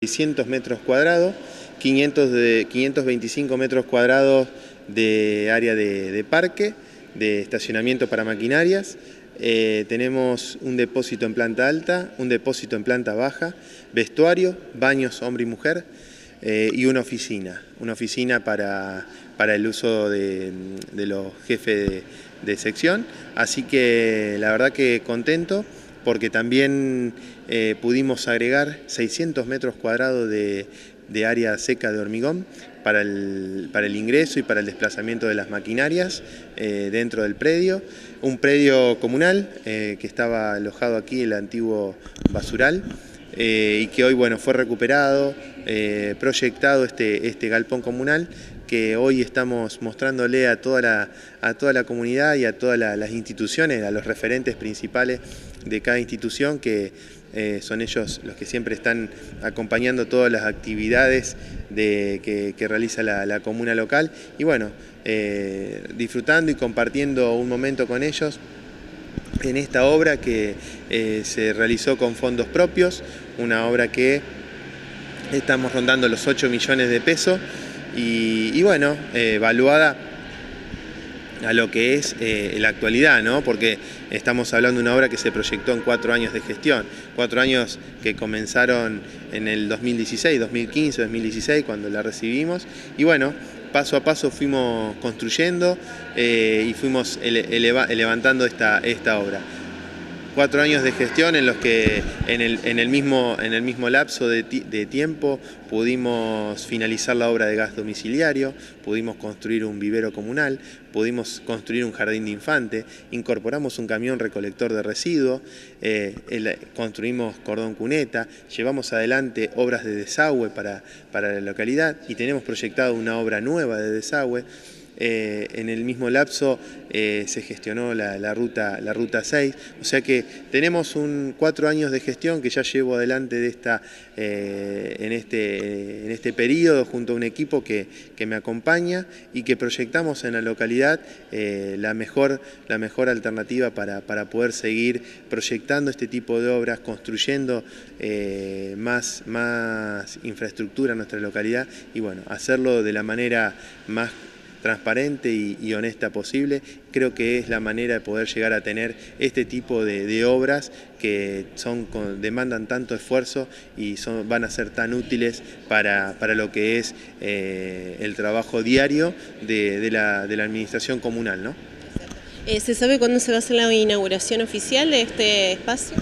600 metros cuadrados, 500 de, 525 metros cuadrados de área de, parque, de estacionamiento para maquinarias. Eh, tenemos un depósito en planta alta, un depósito en planta baja, vestuario, baños hombre y mujer eh, y una oficina. Una oficina para, para el uso de, los jefes de, de sección. Así que la verdad que contento porque también eh, pudimos agregar 600 metros cuadrados de, área seca de hormigón para el, para el, ingreso y para el desplazamiento de las maquinarias eh, dentro del predio. Un predio comunal eh, que estaba alojado aquí, el antiguo basural, y que hoy bueno, fue recuperado, proyectado este, este galpón comunal que hoy estamos mostrándole a toda la, a toda la comunidad y a todas las instituciones, a los referentes principales de cada institución, que eh, son ellos los que siempre están acompañando todas las actividades que, realiza la, comuna local. Y bueno, eh, disfrutando y compartiendo un momento con ellos en esta obra que eh, se realizó con fondos propios, una obra que estamos rondando los 8 millones de pesos y, bueno, eh, evaluada a lo que es eh, la actualidad, ¿no? porque estamos hablando de una obra que se proyectó en cuatro años de gestión, cuatro años que comenzaron en el 2016, 2015, 2016, cuando la recibimos, y bueno, paso a paso fuimos construyendo eh, y fuimos levantando esta, esta obra cuatro años de gestión en los que en el, mismo, en el mismo lapso de, tiempo pudimos finalizar la obra de gas domiciliario, pudimos construir un vivero comunal, pudimos construir un jardín de infante, incorporamos un camión recolector de residuos, eh, construimos cordón cuneta, llevamos adelante obras de desagüe para, para la localidad y tenemos proyectado una obra nueva de desagüe. Eh, en el mismo lapso eh, se gestionó la, ruta, la ruta 6, o sea que tenemos un cuatro años de gestión que ya llevo adelante de esta, eh, en, este, en este periodo junto a un equipo que, me acompaña y que proyectamos en la localidad la, mejor, la mejor alternativa para, para, poder seguir proyectando este tipo de obras, construyendo más, más infraestructura en nuestra localidad y bueno, hacerlo de la manera más transparente y, honesta posible. Creo que es la manera de poder llegar a tener este tipo de, obras que son, demandan tanto esfuerzo y son, van a ser tan útiles para, lo que es eh, el trabajo diario de, la, administración comunal. ¿no? Eh, ¿Se sabe cuándo se va a hacer la inauguración oficial de este espacio?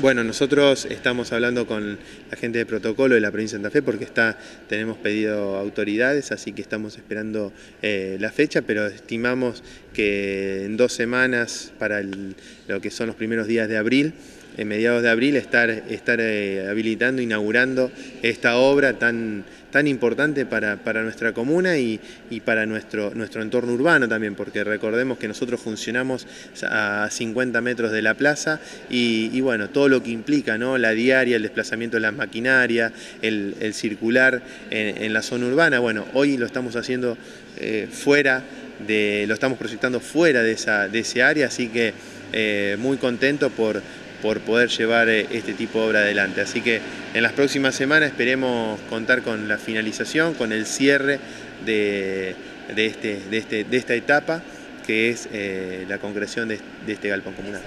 Bueno, nosotros estamos hablando con la gente de protocolo de la provincia de Santa Fe porque está, tenemos pedido autoridades, así que estamos esperando eh, la fecha, pero estimamos que en dos semanas para lo que son los primeros días de abril, en mediados de abril, estar, estar eh, habilitando, inaugurando esta obra tan tan importante para, nuestra comuna y, para nuestro, nuestro entorno urbano también, porque recordemos que nosotros funcionamos a 50 metros de la plaza y, bueno, todo lo que implica, ¿no? la diaria, el desplazamiento de las maquinarias, el, circular en, la zona urbana, bueno, hoy lo estamos haciendo eh, fuera de, lo estamos proyectando fuera de ese área, así que eh, muy contento por por poder llevar eh, este tipo de obra adelante. Así que en las próximas semanas esperemos contar con la finalización, con el cierre de, este, este, de esta etapa que es eh, la concreción de, este galpón comunal.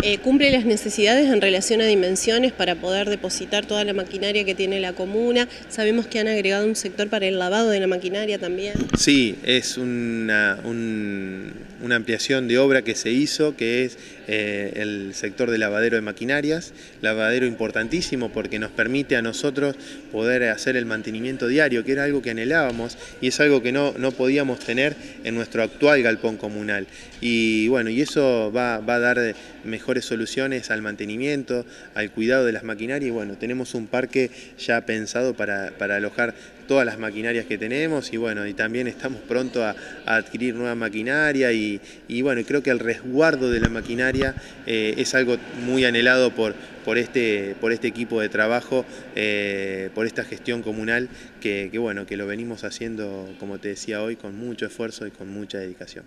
Eh, ¿Cumple las necesidades en relación a dimensiones para poder depositar toda la maquinaria que tiene la comuna? Sabemos que han agregado un sector para el lavado de la maquinaria también. Sí, es una, una ampliación de obra que se hizo, que es eh, el sector de lavadero de maquinarias, lavadero importantísimo porque nos permite a nosotros poder hacer el mantenimiento diario, que era algo que anhelábamos y es algo que no, no podíamos tener en nuestro actual galpón comunal. Y bueno, y eso va, a dar mejores soluciones al mantenimiento, al cuidado de las maquinarias. Y bueno, tenemos un parque ya pensado para, alojar todas las maquinarias que tenemos. Y bueno, y también estamos pronto a, adquirir nueva maquinaria. Y, bueno, creo que el resguardo de la maquinaria eh, es algo muy anhelado por, este, este equipo de trabajo, eh, por esta gestión comunal que bueno, que lo venimos haciendo, como te decía hoy, con mucho esfuerzo y con mucha dedicación.